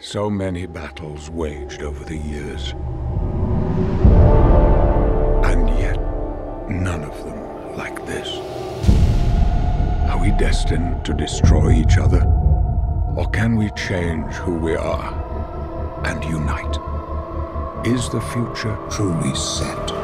So many battles waged over the years. And yet, none of them like this. Are we destined to destroy each other? Or can we change who we are and unite? Is the future truly set?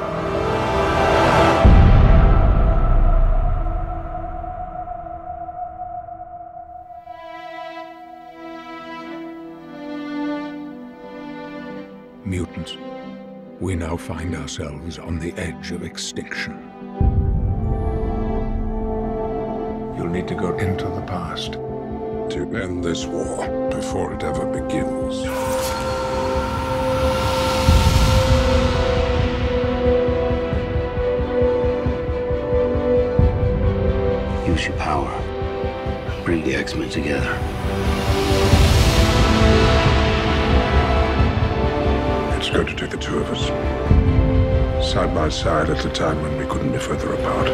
Mutants, we now find ourselves on the edge of extinction. You'll need to go into the past to end this war before it ever begins. Use your power. Bring the X-Men together. Two of us. Side by side at a time when we couldn't be further apart.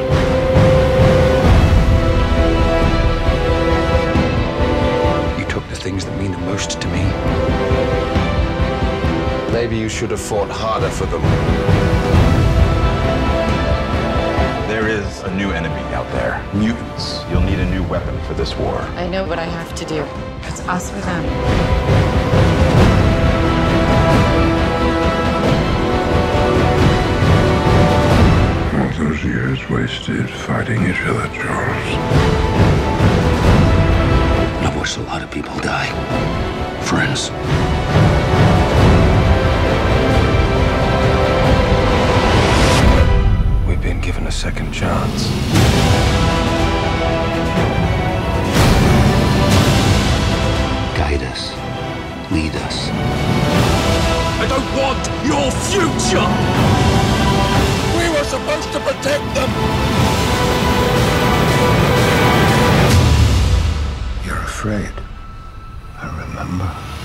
You took the things that mean the most to me. Maybe you should have fought harder for them. There is a new enemy out there. Mutants. You'll need a new weapon for this war. I know what I have to do. It's us or them. Those years wasted fighting each other, Charles. I've watched a lot of people die. Friends. We've been given a second chance. Guide us. Lead us. I don't want your future! remember.